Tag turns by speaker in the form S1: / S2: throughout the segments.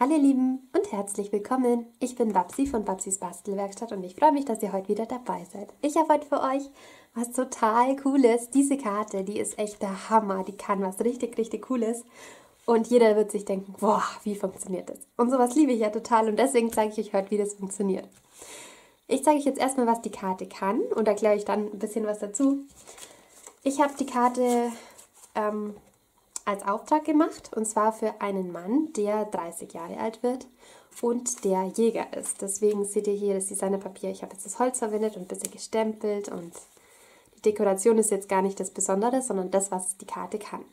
S1: Hallo ihr Lieben und herzlich willkommen. Ich bin Babsi von Babsis Bastelwerkstatt und ich freue mich, dass ihr heute wieder dabei seid. Ich habe heute für euch was total Cooles. Diese Karte, die ist echt der Hammer. Die kann was richtig, richtig Cooles. Und jeder wird sich denken, boah, wie funktioniert das? Und sowas liebe ich ja total und deswegen zeige ich euch heute, wie das funktioniert. Ich zeige euch jetzt erstmal, was die Karte kann und erkläre euch dann ein bisschen was dazu. Ich habe die Karte ähm, als Auftrag gemacht und zwar für einen Mann, der 30 Jahre alt wird und der Jäger ist. Deswegen seht ihr hier das Designerpapier. Ich habe jetzt das Holz verwendet und ein bisschen gestempelt und die Dekoration ist jetzt gar nicht das Besondere, sondern das, was die Karte kann.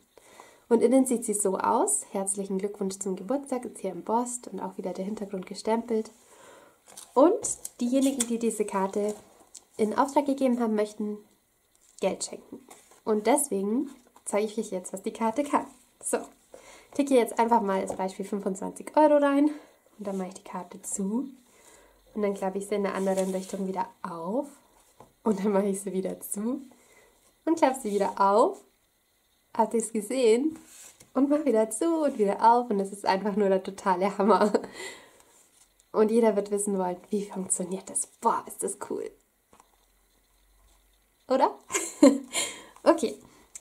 S1: Und innen sieht sie so aus. Herzlichen Glückwunsch zum Geburtstag, ist hier embossed und auch wieder der Hintergrund gestempelt. Und diejenigen, die diese Karte in Auftrag gegeben haben, möchten Geld schenken. Und deswegen zeige ich euch jetzt, was die Karte kann. So, klicke jetzt einfach mal als Beispiel 25 Euro rein und dann mache ich die Karte zu und dann klappe ich sie in der anderen Richtung wieder auf und dann mache ich sie wieder zu und klappe sie wieder auf. Habt ihr es gesehen? Und mache wieder zu und wieder auf und es ist einfach nur der totale Hammer. Und jeder wird wissen wollen, wie funktioniert das? Boah, ist das cool. Oder? okay,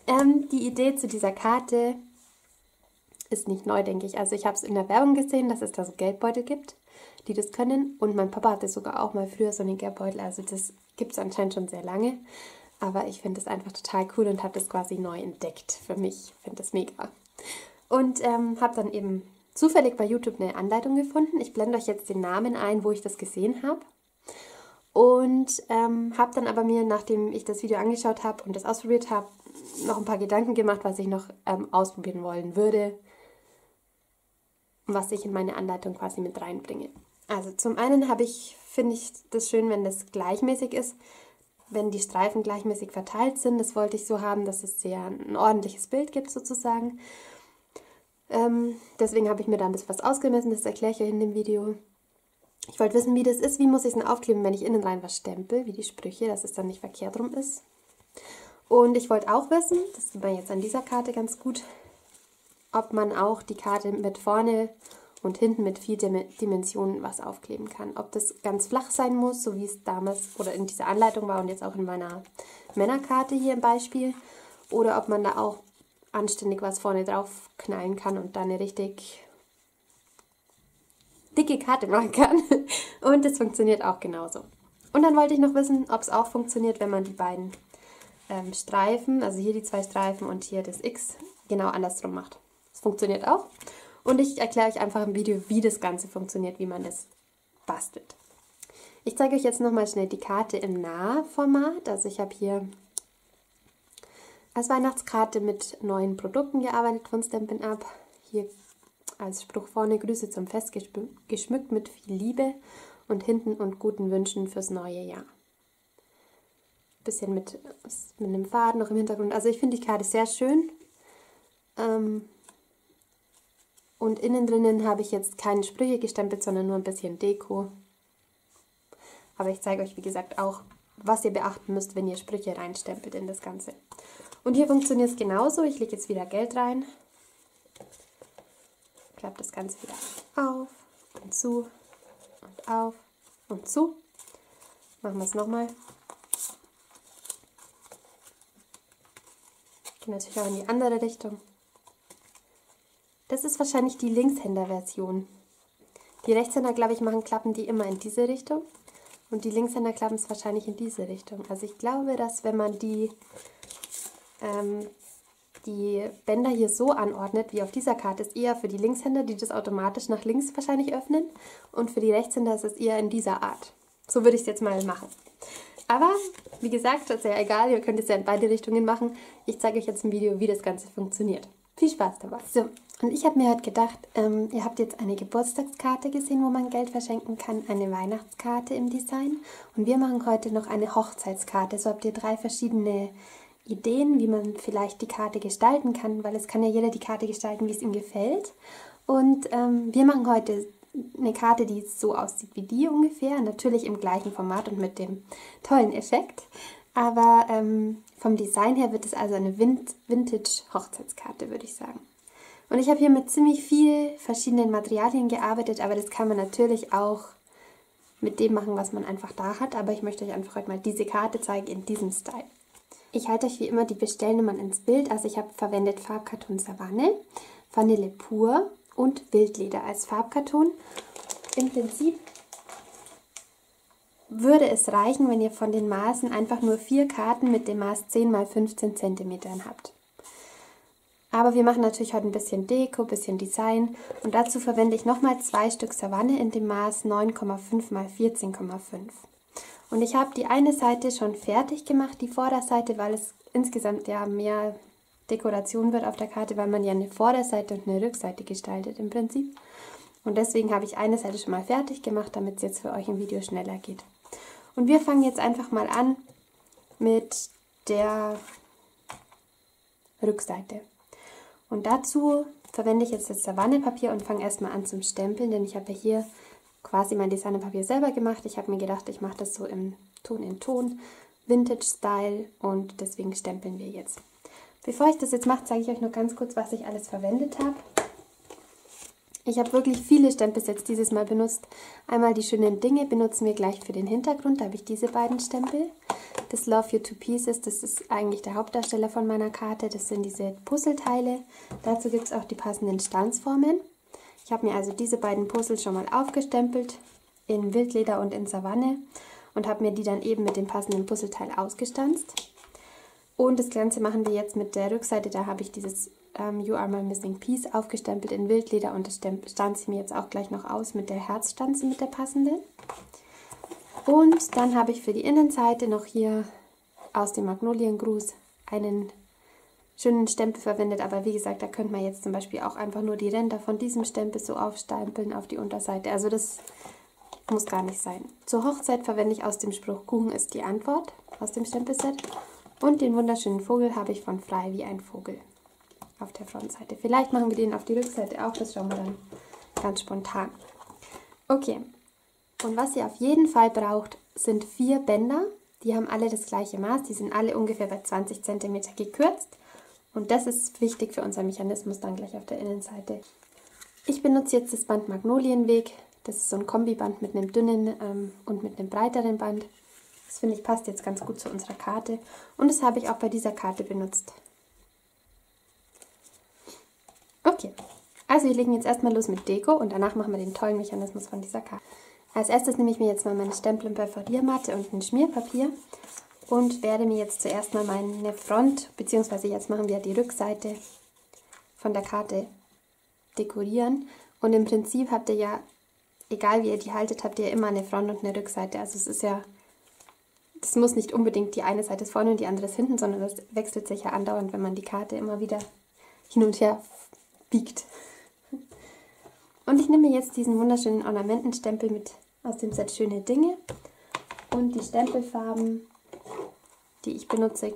S1: ähm, die Idee zu dieser Karte ist nicht neu, denke ich. Also ich habe es in der Werbung gesehen, dass es da so Geldbeutel gibt, die das können. Und mein Papa hatte sogar auch mal früher so einen Geldbeutel. Also das gibt es anscheinend schon sehr lange. Aber ich finde es einfach total cool und habe das quasi neu entdeckt für mich. Ich finde das mega. Und ähm, habe dann eben zufällig bei YouTube eine Anleitung gefunden. Ich blende euch jetzt den Namen ein, wo ich das gesehen habe. Und ähm, habe dann aber mir, nachdem ich das Video angeschaut habe und das ausprobiert habe, noch ein paar Gedanken gemacht, was ich noch ähm, ausprobieren wollen würde, was ich in meine Anleitung quasi mit reinbringe. Also zum einen habe ich, finde ich das schön, wenn das gleichmäßig ist, wenn die Streifen gleichmäßig verteilt sind. Das wollte ich so haben, dass es sehr ein ordentliches Bild gibt sozusagen. Ähm, deswegen habe ich mir da ein bisschen was ausgemessen, das erkläre ich euch in dem Video. Ich wollte wissen, wie das ist, wie muss ich es denn aufkleben, wenn ich innen rein was stempel, wie die Sprüche, dass es dann nicht verkehrt rum ist. Und ich wollte auch wissen, das sieht man jetzt an dieser Karte ganz gut, ob man auch die Karte mit vorne und hinten mit vier Dimensionen was aufkleben kann. Ob das ganz flach sein muss, so wie es damals oder in dieser Anleitung war und jetzt auch in meiner Männerkarte hier im Beispiel. Oder ob man da auch anständig was vorne drauf knallen kann und dann eine richtig dicke Karte machen kann. Und das funktioniert auch genauso. Und dann wollte ich noch wissen, ob es auch funktioniert, wenn man die beiden ähm, Streifen, also hier die zwei Streifen und hier das X, genau andersrum macht. Das funktioniert auch. Und ich erkläre euch einfach im Video, wie das Ganze funktioniert, wie man das bastelt. Ich zeige euch jetzt nochmal schnell die Karte im Nahformat. Also ich habe hier als Weihnachtskarte mit neuen Produkten gearbeitet von Stampin' Up. Hier als Spruch vorne Grüße zum Fest geschmückt mit viel Liebe und hinten und guten Wünschen fürs neue Jahr bisschen mit, mit einem Faden noch im Hintergrund. Also ich finde die Karte sehr schön. Ähm, und innen drinnen habe ich jetzt keine Sprüche gestempelt, sondern nur ein bisschen Deko. Aber ich zeige euch, wie gesagt, auch, was ihr beachten müsst, wenn ihr Sprüche reinstempelt in das Ganze. Und hier funktioniert es genauso. Ich lege jetzt wieder Geld rein. Klappt das Ganze wieder auf und zu und auf und zu. Machen wir es nochmal. Geht natürlich auch in die andere Richtung. Das ist wahrscheinlich die Linkshänder-Version. Die Rechtshänder, glaube ich, machen Klappen die immer in diese Richtung. Und die Linkshänder klappen es wahrscheinlich in diese Richtung. Also ich glaube, dass wenn man die, ähm, die Bänder hier so anordnet, wie auf dieser Karte, ist eher für die Linkshänder, die das automatisch nach links wahrscheinlich öffnen. Und für die Rechtshänder ist es eher in dieser Art. So würde ich es jetzt mal machen. Aber wie gesagt, das ist ja egal, ihr könnt es ja in beide Richtungen machen. Ich zeige euch jetzt im Video, wie das Ganze funktioniert. Viel Spaß dabei. So, und ich habe mir halt gedacht, ähm, ihr habt jetzt eine Geburtstagskarte gesehen, wo man Geld verschenken kann, eine Weihnachtskarte im Design. Und wir machen heute noch eine Hochzeitskarte. So habt ihr drei verschiedene Ideen, wie man vielleicht die Karte gestalten kann, weil es kann ja jeder die Karte gestalten, wie es ihm gefällt. Und ähm, wir machen heute eine Karte, die so aussieht wie die ungefähr. Natürlich im gleichen Format und mit dem tollen Effekt. Aber ähm, vom Design her wird es also eine Vintage-Hochzeitskarte, würde ich sagen. Und ich habe hier mit ziemlich viel verschiedenen Materialien gearbeitet, aber das kann man natürlich auch mit dem machen, was man einfach da hat. Aber ich möchte euch einfach heute mal diese Karte zeigen in diesem Style. Ich halte euch wie immer die Bestellnummern ins Bild. Also ich habe verwendet Farbkarton Savanne, Vanille pur und Wildleder als Farbkarton. Im Prinzip würde es reichen, wenn ihr von den Maßen einfach nur vier Karten mit dem Maß 10 x 15 cm habt. Aber wir machen natürlich heute ein bisschen Deko, ein bisschen Design und dazu verwende ich nochmal zwei Stück Savanne in dem Maß 9,5 x 14,5. Und ich habe die eine Seite schon fertig gemacht, die Vorderseite, weil es insgesamt ja mehr Dekoration wird auf der Karte, weil man ja eine Vorderseite und eine Rückseite gestaltet im Prinzip. Und deswegen habe ich eine Seite schon mal fertig gemacht, damit es jetzt für euch im Video schneller geht. Und wir fangen jetzt einfach mal an mit der Rückseite. Und dazu verwende ich jetzt das Savannepapier und fange erstmal an zum Stempeln, denn ich habe ja hier quasi mein Designpapier selber gemacht. Ich habe mir gedacht, ich mache das so im Ton in Ton, Vintage-Style und deswegen stempeln wir jetzt. Bevor ich das jetzt mache, zeige ich euch nur ganz kurz, was ich alles verwendet habe. Ich habe wirklich viele Stempels jetzt dieses Mal benutzt. Einmal die schönen Dinge benutzen wir gleich für den Hintergrund. Da habe ich diese beiden Stempel. Das Love You Two Pieces, das ist eigentlich der Hauptdarsteller von meiner Karte. Das sind diese Puzzleteile. Dazu gibt es auch die passenden Stanzformen. Ich habe mir also diese beiden Puzzle schon mal aufgestempelt in Wildleder und in Savanne und habe mir die dann eben mit dem passenden Puzzleteil ausgestanzt. Und das Ganze machen wir jetzt mit der Rückseite. Da habe ich dieses ähm, You Are My Missing Piece aufgestempelt in Wildleder und das stanze ich mir jetzt auch gleich noch aus mit der Herzstanze, mit der passenden. Und dann habe ich für die Innenseite noch hier aus dem Magnoliengruß einen schönen Stempel verwendet, aber wie gesagt, da könnte man jetzt zum Beispiel auch einfach nur die Ränder von diesem Stempel so aufstempeln auf die Unterseite. Also das muss gar nicht sein. Zur Hochzeit verwende ich aus dem Spruch Kuchen ist die Antwort aus dem Stempelset. Und den wunderschönen Vogel habe ich von Frei wie ein Vogel auf der Frontseite. Vielleicht machen wir den auf die Rückseite auch, das schauen wir dann ganz spontan. Okay, und was ihr auf jeden Fall braucht, sind vier Bänder. Die haben alle das gleiche Maß, die sind alle ungefähr bei 20 cm gekürzt. Und das ist wichtig für unseren Mechanismus dann gleich auf der Innenseite. Ich benutze jetzt das Band Magnolienweg. Das ist so ein Kombiband mit einem dünnen ähm, und mit einem breiteren Band. Das finde ich passt jetzt ganz gut zu unserer Karte. Und das habe ich auch bei dieser Karte benutzt. Okay, also wir legen jetzt erstmal los mit Deko und danach machen wir den tollen Mechanismus von dieser Karte. Als erstes nehme ich mir jetzt mal meine Stempel- und Perforiermatte und ein Schmierpapier und werde mir jetzt zuerst mal meine Front, beziehungsweise jetzt machen wir die Rückseite von der Karte dekorieren. Und im Prinzip habt ihr ja, egal wie ihr die haltet, habt ihr immer eine Front und eine Rückseite. Also es ist ja, das muss nicht unbedingt die eine Seite ist vorne und die andere ist hinten, sondern das wechselt sich ja andauernd, wenn man die Karte immer wieder hin und her biegt. Und ich nehme jetzt diesen wunderschönen Ornamentenstempel mit aus dem Set Schöne Dinge. Und die Stempelfarben, die ich benutze,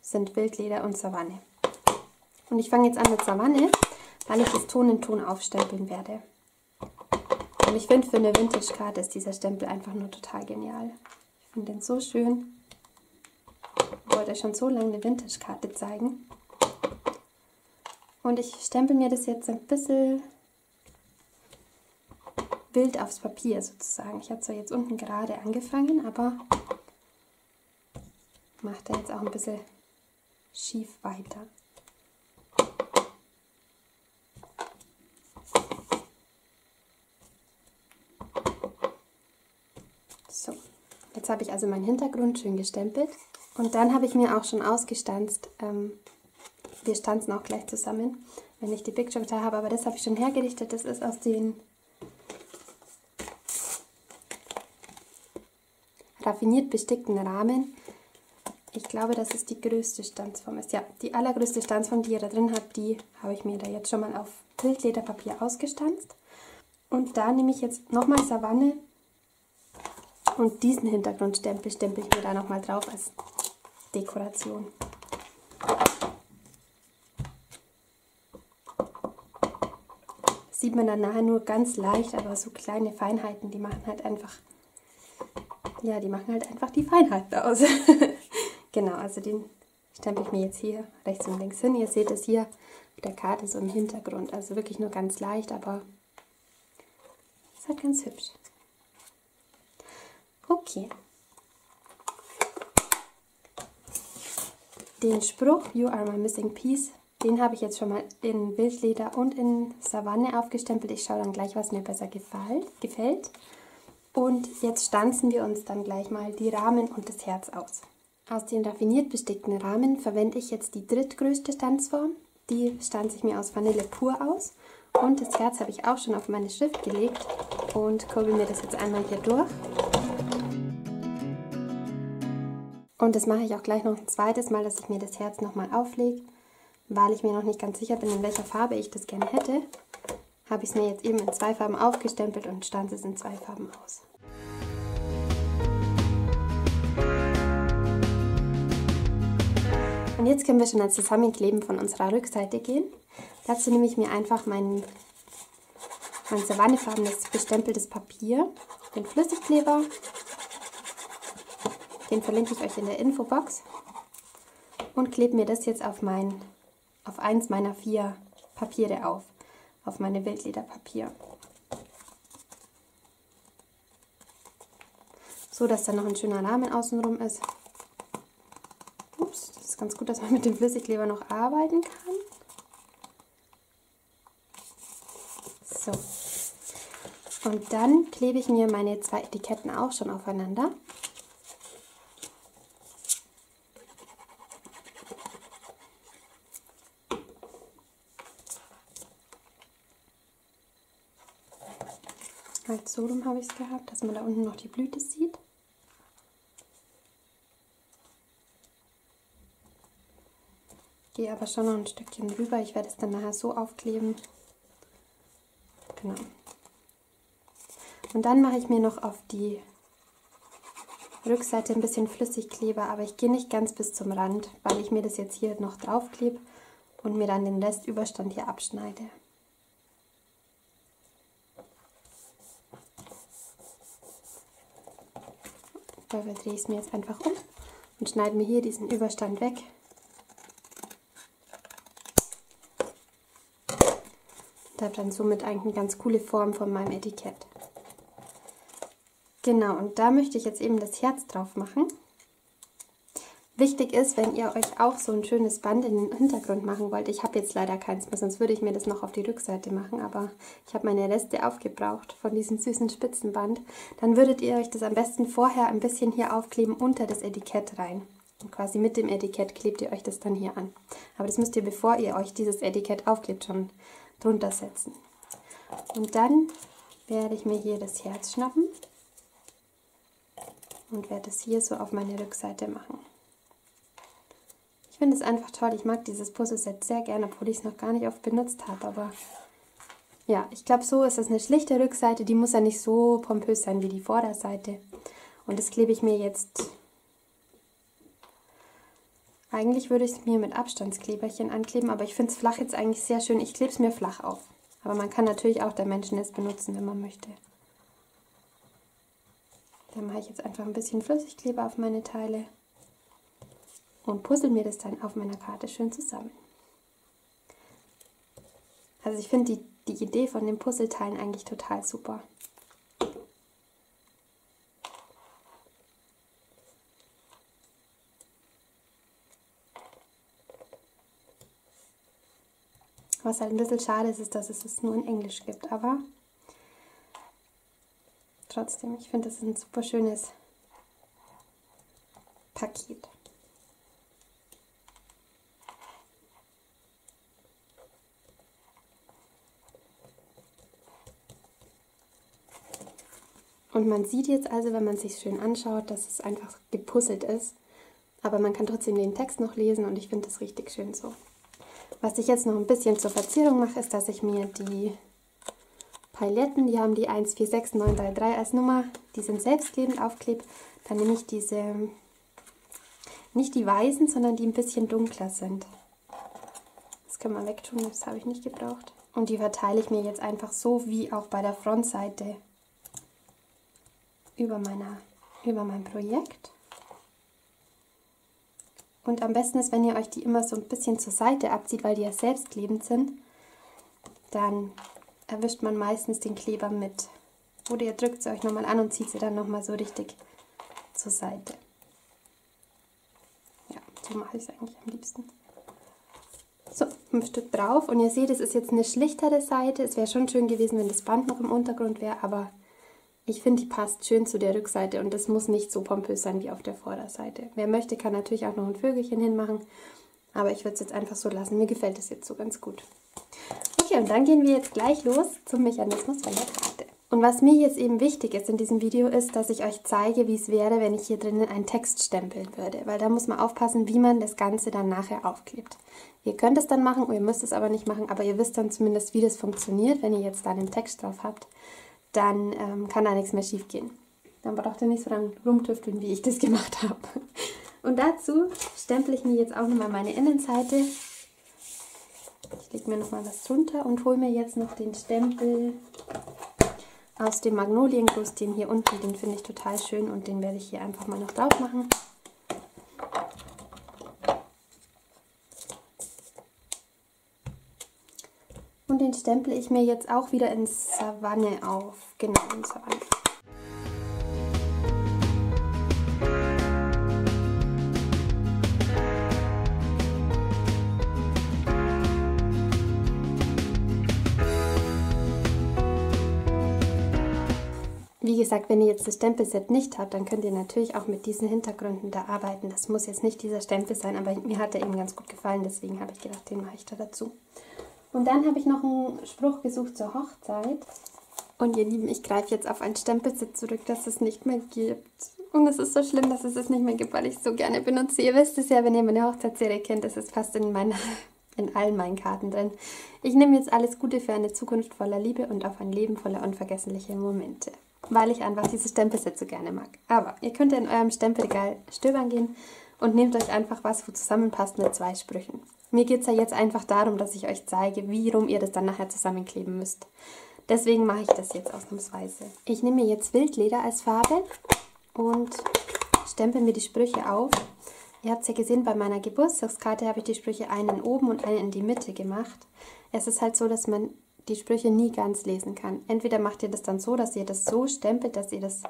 S1: sind Wildleder und Savanne. Und ich fange jetzt an mit Savanne, weil ich das Ton in Ton aufstempeln werde. Und ich finde, für eine Vintage-Karte ist dieser Stempel einfach nur total genial. Ich finde den so schön. Ich wollte euch schon so lange eine Vintage-Karte zeigen. Und ich stempel mir das jetzt ein bisschen wild aufs Papier sozusagen. Ich habe zwar jetzt unten gerade angefangen, aber mache da jetzt auch ein bisschen schief weiter. So, jetzt habe ich also meinen Hintergrund schön gestempelt und dann habe ich mir auch schon ausgestanzt, ähm, wir stanzen auch gleich zusammen, wenn ich die Picture da habe, aber das habe ich schon hergerichtet. Das ist aus den raffiniert bestickten Rahmen. Ich glaube, dass es die größte Stanzform ist. Ja, die allergrößte Stanzform, die ihr da drin habt, die habe ich mir da jetzt schon mal auf Bildlederpapier ausgestanzt. Und da nehme ich jetzt nochmal Savanne und diesen Hintergrundstempel stempel ich mir da nochmal drauf als Dekoration. sieht man dann nachher nur ganz leicht, aber so kleine Feinheiten, die machen halt einfach, ja, die machen halt einfach die Feinheiten aus. genau, also den stempel ich mir jetzt hier rechts und links hin. Ihr seht es hier auf der Karte so im Hintergrund. Also wirklich nur ganz leicht, aber es ist halt ganz hübsch. Okay. Den Spruch You are my missing piece, den habe ich jetzt schon mal in Wildleder und in Savanne aufgestempelt. Ich schaue dann gleich, was mir besser gefällt. Und jetzt stanzen wir uns dann gleich mal die Rahmen und das Herz aus. Aus den raffiniert bestickten Rahmen verwende ich jetzt die drittgrößte Stanzform. Die stanze ich mir aus Vanille pur aus. Und das Herz habe ich auch schon auf meine Schrift gelegt und kurbel mir das jetzt einmal hier durch. Und das mache ich auch gleich noch ein zweites Mal, dass ich mir das Herz nochmal auflege. Weil ich mir noch nicht ganz sicher bin, in welcher Farbe ich das gerne hätte, habe ich es mir jetzt eben in zwei Farben aufgestempelt und stanze es in zwei Farben aus. Und jetzt können wir schon ans Zusammenkleben von unserer Rückseite gehen. Dazu nehme ich mir einfach mein, mein savannefarbenes bestempeltes Papier, den Flüssigkleber den verlinke ich euch in der Infobox. Und klebe mir das jetzt auf, mein, auf eins meiner vier Papiere auf. Auf meine Wildlederpapier. So, dass da noch ein schöner Rahmen außenrum ist. Ist ganz gut, dass man mit dem Flüssigkleber noch arbeiten kann. So. Und dann klebe ich mir meine zwei Etiketten auch schon aufeinander. Halt so rum habe ich es gehabt, dass man da unten noch die Blüte sieht. Gehe aber schon noch ein Stückchen rüber. Ich werde es dann nachher so aufkleben. Genau. Und dann mache ich mir noch auf die Rückseite ein bisschen Flüssigkleber, aber ich gehe nicht ganz bis zum Rand, weil ich mir das jetzt hier noch draufklebe und mir dann den Restüberstand hier abschneide. Dafür drehe ich es mir jetzt einfach um und schneide mir hier diesen Überstand weg. Und habe dann somit eigentlich eine ganz coole Form von meinem Etikett. Genau, und da möchte ich jetzt eben das Herz drauf machen. Wichtig ist, wenn ihr euch auch so ein schönes Band in den Hintergrund machen wollt. Ich habe jetzt leider keins mehr, sonst würde ich mir das noch auf die Rückseite machen. Aber ich habe meine Reste aufgebraucht von diesem süßen Spitzenband. Dann würdet ihr euch das am besten vorher ein bisschen hier aufkleben unter das Etikett rein. Und quasi mit dem Etikett klebt ihr euch das dann hier an. Aber das müsst ihr, bevor ihr euch dieses Etikett aufklebt, schon drunter setzen. Und dann werde ich mir hier das Herz schnappen und werde es hier so auf meine Rückseite machen. Ich finde es einfach toll. Ich mag dieses Puzzleset sehr gerne, obwohl ich es noch gar nicht oft benutzt habe. Aber ja, ich glaube, so ist es eine schlichte Rückseite. Die muss ja nicht so pompös sein wie die Vorderseite. Und das klebe ich mir jetzt... Eigentlich würde ich es mir mit Abstandskleberchen ankleben, aber ich finde es flach jetzt eigentlich sehr schön. Ich klebe es mir flach auf. Aber man kann natürlich auch der Menschennest benutzen, wenn man möchte. Dann mache ich jetzt einfach ein bisschen Flüssigkleber auf meine Teile und puzzle mir das dann auf meiner Karte schön zusammen. Also ich finde die, die Idee von den Puzzleteilen eigentlich total super. Was halt ein bisschen schade ist, ist, dass es es nur in Englisch gibt. Aber trotzdem, ich finde, das ist ein super schönes Paket. Und man sieht jetzt also, wenn man sich schön anschaut, dass es einfach gepuzzelt ist. Aber man kann trotzdem den Text noch lesen und ich finde das richtig schön so. Was ich jetzt noch ein bisschen zur Verzierung mache, ist, dass ich mir die Paletten, die haben die 146933 als Nummer, die sind selbstklebend aufklebe. Dann nehme ich diese, nicht die weißen, sondern die ein bisschen dunkler sind. Das können wir wegtun, das habe ich nicht gebraucht. Und die verteile ich mir jetzt einfach so wie auch bei der Frontseite über, meiner, über mein Projekt. Und am besten ist, wenn ihr euch die immer so ein bisschen zur Seite abzieht, weil die ja selbstklebend sind, dann erwischt man meistens den Kleber mit. Oder ihr drückt sie euch nochmal an und zieht sie dann nochmal so richtig zur Seite. Ja, so mache ich es eigentlich am liebsten. So, fünf Stück drauf. Und ihr seht, es ist jetzt eine schlichtere Seite. Es wäre schon schön gewesen, wenn das Band noch im Untergrund wäre, aber ich finde, die passt schön zu der Rückseite und das muss nicht so pompös sein wie auf der Vorderseite. Wer möchte, kann natürlich auch noch ein Vögelchen hinmachen, aber ich würde es jetzt einfach so lassen. Mir gefällt es jetzt so ganz gut. Okay, und dann gehen wir jetzt gleich los zum Mechanismus von der Karte. Und was mir jetzt eben wichtig ist in diesem Video, ist, dass ich euch zeige, wie es wäre, wenn ich hier drinnen einen Text stempeln würde. Weil da muss man aufpassen, wie man das Ganze dann nachher aufklebt. Ihr könnt es dann machen, ihr müsst es aber nicht machen, aber ihr wisst dann zumindest, wie das funktioniert, wenn ihr jetzt da einen Text drauf habt dann ähm, kann da nichts mehr schief gehen. Dann braucht ihr nicht so lange rumtüfteln, wie ich das gemacht habe. Und dazu stempel ich mir jetzt auch nochmal meine Innenseite. Ich lege mir nochmal was drunter und hole mir jetzt noch den Stempel aus dem Magnoliengruß, den hier unten, den finde ich total schön und den werde ich hier einfach mal noch drauf machen. Stempel ich mir jetzt auch wieder in Savanne auf. Genau, in Savanne. Wie gesagt, wenn ihr jetzt das Stempelset nicht habt, dann könnt ihr natürlich auch mit diesen Hintergründen da arbeiten. Das muss jetzt nicht dieser Stempel sein, aber mir hat er eben ganz gut gefallen, deswegen habe ich gedacht, den mache ich da dazu. Und dann habe ich noch einen Spruch gesucht zur Hochzeit. Und ihr Lieben, ich greife jetzt auf ein Stempelset zurück, das es nicht mehr gibt. Und es ist so schlimm, dass es es nicht mehr gibt, weil ich es so gerne benutze. Ihr wisst es ja, wenn ihr meine Hochzeitsserie kennt, das ist fast in, meiner, in allen meinen Karten drin. Ich nehme jetzt alles Gute für eine Zukunft voller Liebe und auf ein Leben voller unvergesslicher Momente. Weil ich einfach dieses Stempelset so gerne mag. Aber ihr könnt in eurem Stempelregal stöbern gehen und nehmt euch einfach was, wo zusammenpasst mit zwei Sprüchen. Mir geht es ja jetzt einfach darum, dass ich euch zeige, wie rum ihr das dann nachher zusammenkleben müsst. Deswegen mache ich das jetzt ausnahmsweise. Ich nehme mir jetzt Wildleder als Farbe und stempel mir die Sprüche auf. Ihr habt es ja gesehen, bei meiner Geburtstagskarte habe ich die Sprüche einen oben und einen in die Mitte gemacht. Es ist halt so, dass man die Sprüche nie ganz lesen kann. Entweder macht ihr das dann so, dass ihr das so stempelt, dass ihr das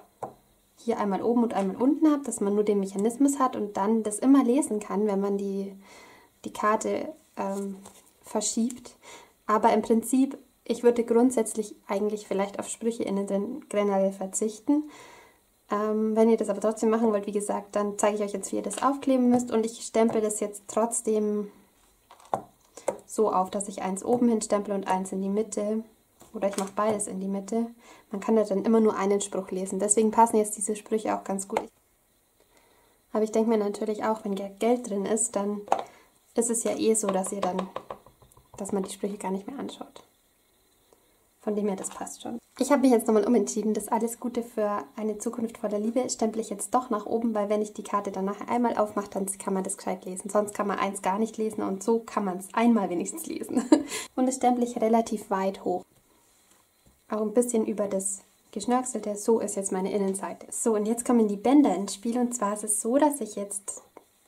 S1: hier einmal oben und einmal unten habt, dass man nur den Mechanismus hat und dann das immer lesen kann, wenn man die die Karte ähm, verschiebt. Aber im Prinzip, ich würde grundsätzlich eigentlich vielleicht auf Sprüche in den generell verzichten. Ähm, wenn ihr das aber trotzdem machen wollt, wie gesagt, dann zeige ich euch jetzt, wie ihr das aufkleben müsst. Und ich stempel das jetzt trotzdem so auf, dass ich eins oben hin stempel und eins in die Mitte. Oder ich mache beides in die Mitte. Man kann ja dann immer nur einen Spruch lesen. Deswegen passen jetzt diese Sprüche auch ganz gut. Aber ich denke mir natürlich auch, wenn Geld drin ist, dann ist es ja eh so, dass ihr dann, dass man die Sprüche gar nicht mehr anschaut. Von dem her, das passt schon. Ich habe mich jetzt nochmal umentschieden. Das alles Gute für eine Zukunft vor der Liebe stempel ich jetzt doch nach oben, weil wenn ich die Karte dann nachher einmal aufmache, dann kann man das gescheit lesen. Sonst kann man eins gar nicht lesen und so kann man es einmal wenigstens lesen. Und das stempel ich relativ weit hoch. Auch ein bisschen über das Geschnörkelte. So ist jetzt meine Innenseite. So, und jetzt kommen die Bänder ins Spiel. Und zwar ist es so, dass ich jetzt,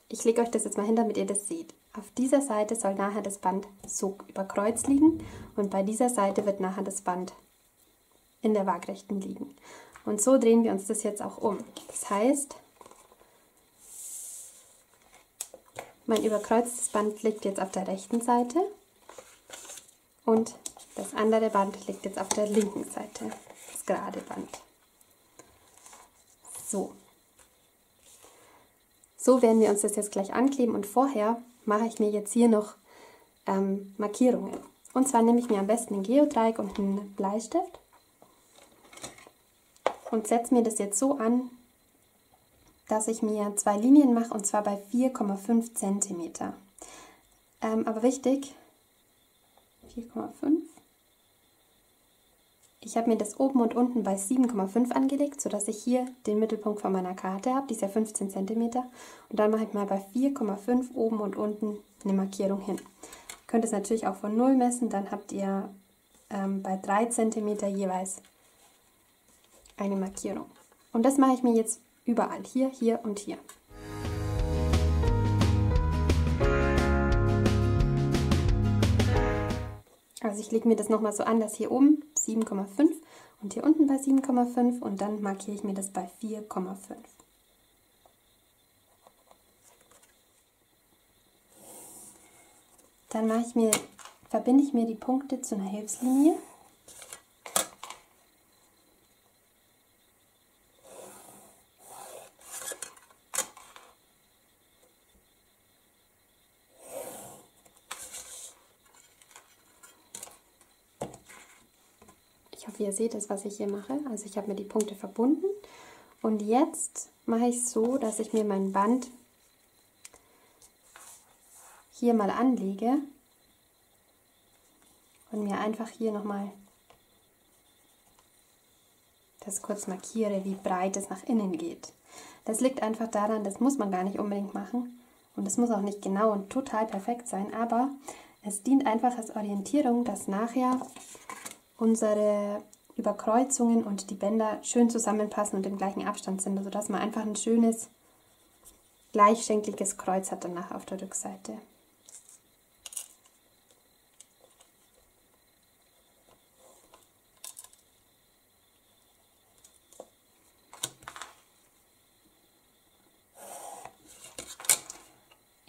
S1: ich lege euch das jetzt mal hin, damit ihr das seht. Auf dieser Seite soll nachher das Band so über Kreuz liegen und bei dieser Seite wird nachher das Band in der Waagrechten liegen. Und so drehen wir uns das jetzt auch um. Das heißt, mein überkreuztes Band liegt jetzt auf der rechten Seite und das andere Band liegt jetzt auf der linken Seite, das gerade Band. So. So werden wir uns das jetzt gleich ankleben und vorher mache ich mir jetzt hier noch ähm, Markierungen. Und zwar nehme ich mir am besten ein Geodreieck und einen Bleistift und setze mir das jetzt so an, dass ich mir zwei Linien mache und zwar bei 4,5 cm. Ähm, aber wichtig, 4,5. Ich habe mir das oben und unten bei 7,5 angelegt, sodass ich hier den Mittelpunkt von meiner Karte habe, die ist ja 15 cm. Und dann mache ich mal bei 4,5 oben und unten eine Markierung hin. Ihr könnt es natürlich auch von 0 messen, dann habt ihr ähm, bei 3 cm jeweils eine Markierung. Und das mache ich mir jetzt überall, hier, hier und hier. Also ich lege mir das nochmal so an, dass hier oben 7,5 und hier unten bei 7,5 und dann markiere ich mir das bei 4,5. Dann mache ich mir, verbinde ich mir die Punkte zu einer Hilfslinie. Ich hoffe, ihr seht es, was ich hier mache. Also ich habe mir die Punkte verbunden. Und jetzt mache ich es so, dass ich mir mein Band hier mal anlege und mir einfach hier nochmal das kurz markiere, wie breit es nach innen geht. Das liegt einfach daran, das muss man gar nicht unbedingt machen und es muss auch nicht genau und total perfekt sein, aber es dient einfach als Orientierung, dass nachher unsere Überkreuzungen und die Bänder schön zusammenpassen und im gleichen Abstand sind, sodass man einfach ein schönes gleichschenkliges Kreuz hat danach auf der Rückseite.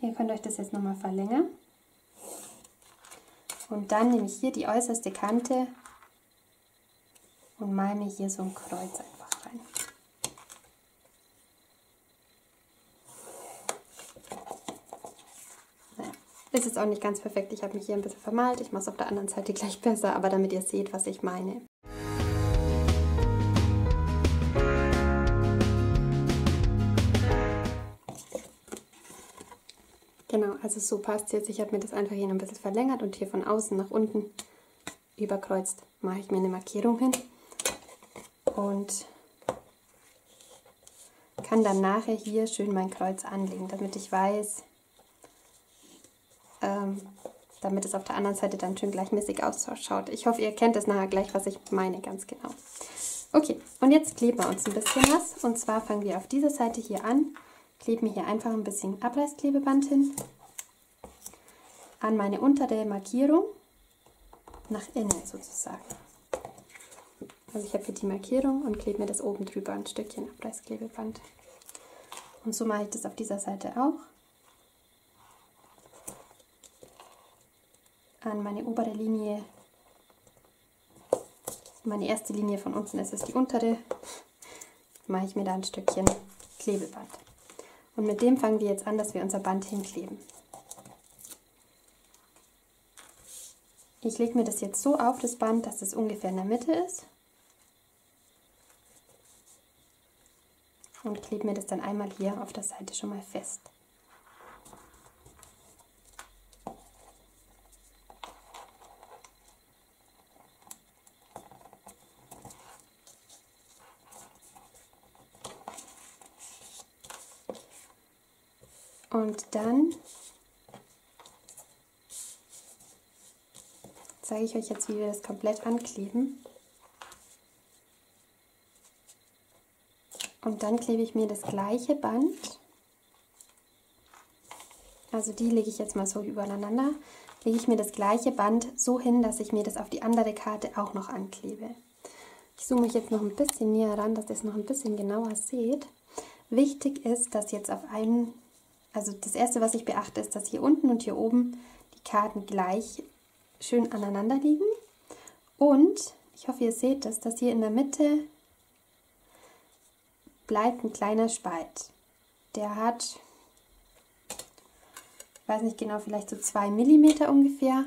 S1: Ihr könnt euch das jetzt nochmal verlängern. Und dann nehme ich hier die äußerste Kante und mir hier so ein Kreuz einfach rein. Naja, ist jetzt auch nicht ganz perfekt. Ich habe mich hier ein bisschen vermalt. Ich mache es auf der anderen Seite gleich besser, aber damit ihr seht, was ich meine. Genau, also so passt es jetzt. Ich habe mir das einfach hier ein bisschen verlängert und hier von außen nach unten überkreuzt mache ich mir eine Markierung hin und kann dann nachher hier schön mein Kreuz anlegen, damit ich weiß, ähm, damit es auf der anderen Seite dann schön gleichmäßig ausschaut. Ich hoffe, ihr kennt es nachher gleich, was ich meine, ganz genau. Okay, und jetzt kleben wir uns ein bisschen was. Und zwar fangen wir auf dieser Seite hier an klebe mir hier einfach ein bisschen Abreißklebeband hin an meine untere Markierung nach innen sozusagen. Also ich habe hier die Markierung und klebe mir das oben drüber ein Stückchen Abreißklebeband. Und so mache ich das auf dieser Seite auch. An meine obere Linie, meine erste Linie von unten ist es die untere, mache ich mir da ein Stückchen Klebeband. Und mit dem fangen wir jetzt an, dass wir unser Band hinkleben. Ich lege mir das jetzt so auf das Band, dass es ungefähr in der Mitte ist. Und klebe mir das dann einmal hier auf der Seite schon mal fest. Und dann zeige ich euch jetzt, wie wir das komplett ankleben. Und dann klebe ich mir das gleiche Band, also die lege ich jetzt mal so übereinander, lege ich mir das gleiche Band so hin, dass ich mir das auf die andere Karte auch noch anklebe. Ich zoome mich jetzt noch ein bisschen näher ran, dass ihr es noch ein bisschen genauer seht. Wichtig ist, dass jetzt auf einen also das erste, was ich beachte, ist, dass hier unten und hier oben die Karten gleich schön aneinander liegen. Und ich hoffe, ihr seht das, dass hier in der Mitte bleibt ein kleiner Spalt. Der hat, ich weiß nicht genau, vielleicht so zwei Millimeter ungefähr.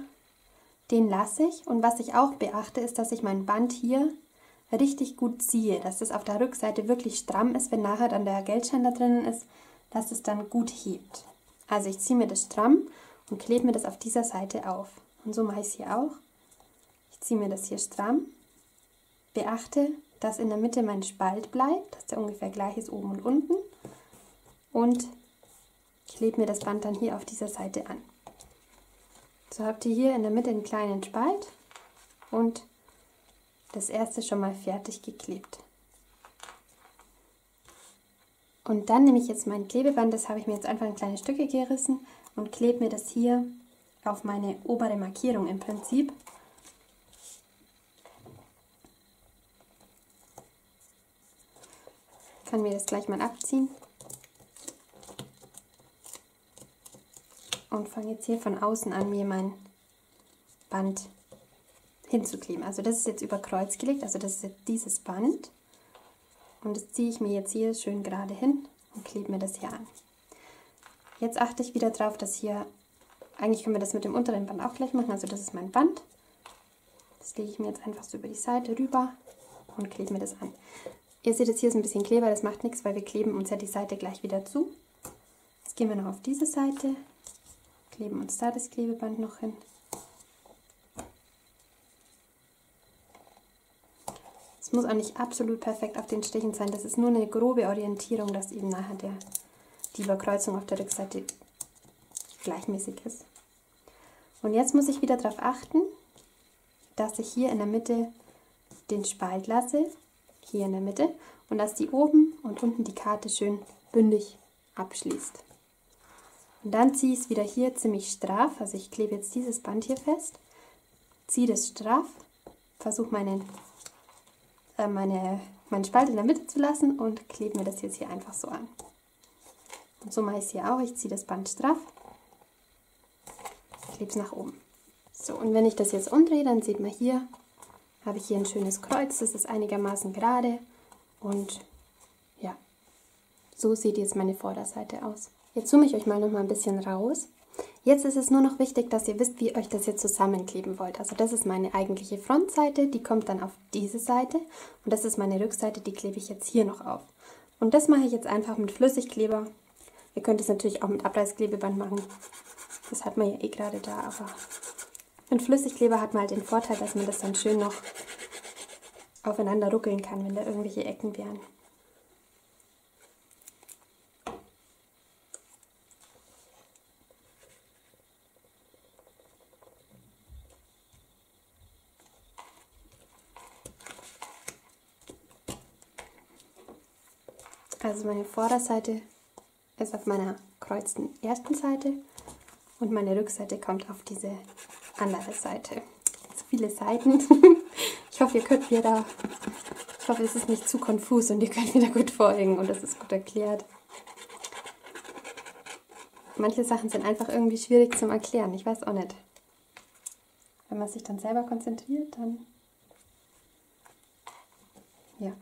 S1: Den lasse ich. Und was ich auch beachte, ist, dass ich mein Band hier richtig gut ziehe, dass es auf der Rückseite wirklich stramm ist, wenn nachher dann der Geldschein da drinnen ist, dass es dann gut hebt. Also ich ziehe mir das stramm und klebe mir das auf dieser Seite auf. Und so mache ich es hier auch. Ich ziehe mir das hier stramm, beachte, dass in der Mitte mein Spalt bleibt, dass der ungefähr gleich ist oben und unten und klebe mir das Band dann hier auf dieser Seite an. So habt ihr hier in der Mitte einen kleinen Spalt und das erste schon mal fertig geklebt. Und dann nehme ich jetzt mein Klebeband, das habe ich mir jetzt einfach in kleine Stücke gerissen und klebe mir das hier auf meine obere Markierung im Prinzip. Kann mir das gleich mal abziehen. Und fange jetzt hier von außen an, mir mein Band hinzukleben. Also das ist jetzt über Kreuz gelegt, also das ist jetzt dieses Band. Und das ziehe ich mir jetzt hier schön gerade hin und klebe mir das hier an. Jetzt achte ich wieder darauf, dass hier, eigentlich können wir das mit dem unteren Band auch gleich machen, also das ist mein Band. Das lege ich mir jetzt einfach so über die Seite rüber und klebe mir das an. Ihr seht jetzt hier ist ein bisschen Kleber, das macht nichts, weil wir kleben uns ja die Seite gleich wieder zu. Jetzt gehen wir noch auf diese Seite, kleben uns da das Klebeband noch hin. Es muss auch nicht absolut perfekt auf den Stichen sein, das ist nur eine grobe Orientierung, dass eben nachher der, die Überkreuzung auf der Rückseite gleichmäßig ist. Und jetzt muss ich wieder darauf achten, dass ich hier in der Mitte den Spalt lasse, hier in der Mitte, und dass die oben und unten die Karte schön bündig abschließt. Und dann ziehe ich es wieder hier ziemlich straff, also ich klebe jetzt dieses Band hier fest, ziehe das straff, versuche meinen, äh, meine, meinen Spalt in der Mitte zu lassen und klebe mir das jetzt hier einfach so an. Und so mache ich es hier auch, ich ziehe das Band straff, klebe es nach oben. So, und wenn ich das jetzt umdrehe, dann sieht man hier, habe ich hier ein schönes Kreuz, das ist einigermaßen gerade und ja, so sieht jetzt meine Vorderseite aus. Jetzt zoome ich euch mal noch mal ein bisschen raus. Jetzt ist es nur noch wichtig, dass ihr wisst, wie ihr euch das jetzt zusammenkleben wollt. Also das ist meine eigentliche Frontseite, die kommt dann auf diese Seite und das ist meine Rückseite, die klebe ich jetzt hier noch auf. Und das mache ich jetzt einfach mit Flüssigkleber. Ihr könnt es natürlich auch mit Abreißklebeband machen. Das hat man ja eh gerade da, aber ein Flüssigkleber hat mal halt den Vorteil, dass man das dann schön noch aufeinander ruckeln kann, wenn da irgendwelche Ecken wären. Also meine Vorderseite ist auf meiner kreuzten ersten Seite und meine Rückseite kommt auf diese andere Seite. So viele Seiten. Ich hoffe, ihr könnt mir da, ich hoffe, es ist nicht zu konfus und ihr könnt mir da gut folgen und es ist gut erklärt. Manche Sachen sind einfach irgendwie schwierig zum Erklären, ich weiß auch nicht. Wenn man sich dann selber konzentriert, dann ja.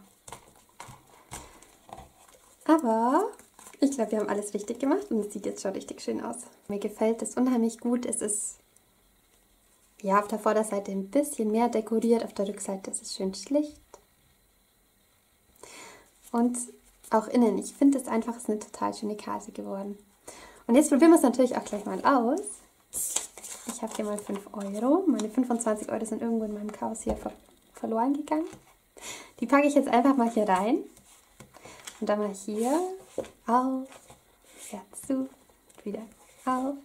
S1: Aber ich glaube, wir haben alles richtig gemacht und es sieht jetzt schon richtig schön aus. Mir gefällt es unheimlich gut. Es ist ja auf der Vorderseite ein bisschen mehr dekoriert, auf der Rückseite ist es schön schlicht. Und auch innen, ich finde es einfach ist eine total schöne Karte geworden. Und jetzt probieren wir es natürlich auch gleich mal aus. Ich habe hier mal 5 Euro. Meine 25 Euro sind irgendwo in meinem Chaos hier ver verloren gegangen. Die packe ich jetzt einfach mal hier rein. Und dann mal hier auf, ja, zu, wieder auf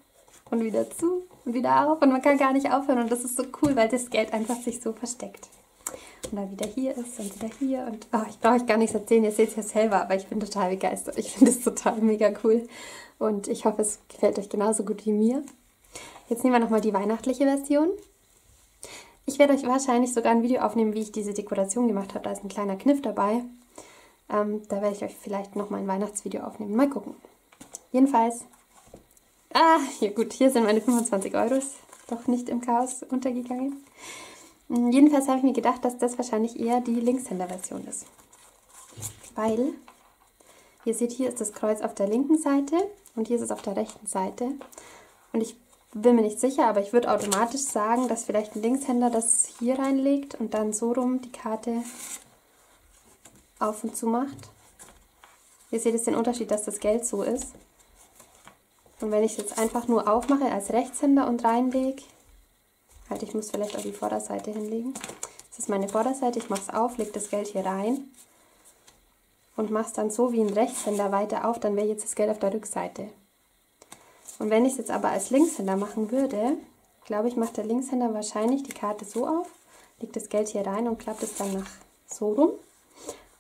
S1: und wieder zu wieder auf. Und man kann gar nicht aufhören und das ist so cool, weil das Geld einfach sich so versteckt. Und dann wieder hier ist und wieder hier und oh, ich brauche euch gar nichts erzählen, ihr seht es ja selber, aber ich bin total begeistert. Ich finde es total mega cool und ich hoffe, es gefällt euch genauso gut wie mir. Jetzt nehmen wir nochmal die weihnachtliche Version. Ich werde euch wahrscheinlich sogar ein Video aufnehmen, wie ich diese Dekoration gemacht habe. Da ist ein kleiner Kniff dabei. Ähm, da werde ich euch vielleicht noch mal ein Weihnachtsvideo aufnehmen. Mal gucken. Jedenfalls, ah, ja gut, hier sind meine 25 Euro. Doch nicht im Chaos untergegangen. Hm, jedenfalls habe ich mir gedacht, dass das wahrscheinlich eher die Linkshänder-Version ist. Weil, ihr seht, hier ist das Kreuz auf der linken Seite und hier ist es auf der rechten Seite. Und ich bin mir nicht sicher, aber ich würde automatisch sagen, dass vielleicht ein Linkshänder das hier reinlegt und dann so rum die Karte auf und zu macht. Ihr seht jetzt den Unterschied, dass das Geld so ist. Und wenn ich es jetzt einfach nur aufmache als Rechtshänder und reinlege, halt, ich muss vielleicht auch die Vorderseite hinlegen. Das ist meine Vorderseite, ich mache es auf, lege das Geld hier rein und mache es dann so wie ein Rechtshänder weiter auf, dann wäre jetzt das Geld auf der Rückseite. Und wenn ich es jetzt aber als Linkshänder machen würde, glaube ich, macht der Linkshänder wahrscheinlich die Karte so auf, legt das Geld hier rein und klappt es dann nach so rum.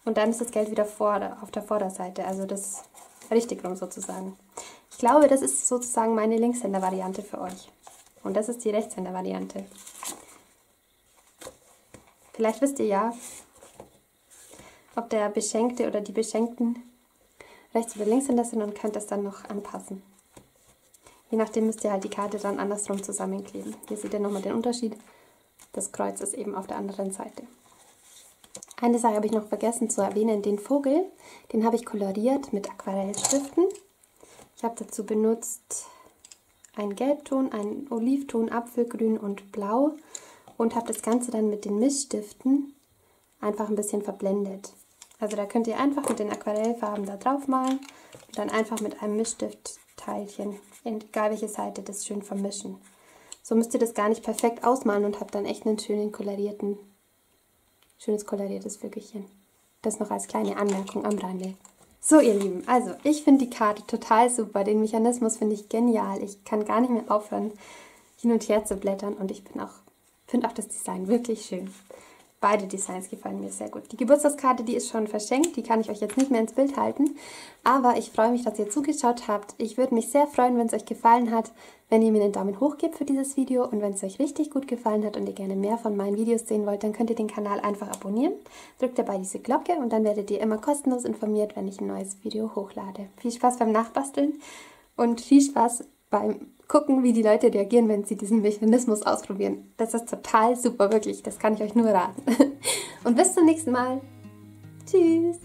S1: Und dann ist das Geld wieder vor, auf der Vorderseite, also das richtig rum sozusagen. Ich glaube, das ist sozusagen meine Linkshänder-Variante für euch. Und das ist die Rechtshänder-Variante. Vielleicht wisst ihr ja, ob der Beschenkte oder die Beschenkten rechts oder links sind und könnt das dann noch anpassen. Je nachdem müsst ihr halt die Karte dann andersrum zusammenkleben. Hier seht ihr nochmal den Unterschied. Das Kreuz ist eben auf der anderen Seite. Eine Sache habe ich noch vergessen zu erwähnen. Den Vogel, den habe ich koloriert mit Aquarellstiften. Ich habe dazu benutzt einen Gelbton, einen Olivton, Apfelgrün und Blau und habe das Ganze dann mit den Missstiften einfach ein bisschen verblendet. Also da könnt ihr einfach mit den Aquarellfarben da drauf malen und dann einfach mit einem Mischstiftteilchen, egal welche Seite, das schön vermischen. So müsst ihr das gar nicht perfekt ausmalen und habt dann echt einen schönen kolorierten, schönes koloriertes Vögelchen. Das noch als kleine Anmerkung am Rande. So, ihr Lieben, also ich finde die Karte total super. Den Mechanismus finde ich genial. Ich kann gar nicht mehr aufhören, hin und her zu blättern und ich auch, finde auch das Design wirklich schön. Beide Designs gefallen mir sehr gut. Die Geburtstagskarte, die ist schon verschenkt, die kann ich euch jetzt nicht mehr ins Bild halten. Aber ich freue mich, dass ihr zugeschaut habt. Ich würde mich sehr freuen, wenn es euch gefallen hat, wenn ihr mir einen Daumen hoch gebt für dieses Video. Und wenn es euch richtig gut gefallen hat und ihr gerne mehr von meinen Videos sehen wollt, dann könnt ihr den Kanal einfach abonnieren. Drückt dabei diese Glocke und dann werdet ihr immer kostenlos informiert, wenn ich ein neues Video hochlade. Viel Spaß beim Nachbasteln und viel Spaß beim gucken, wie die Leute reagieren, wenn sie diesen Mechanismus ausprobieren. Das ist total super, wirklich. Das kann ich euch nur raten. Und bis zum nächsten Mal. Tschüss.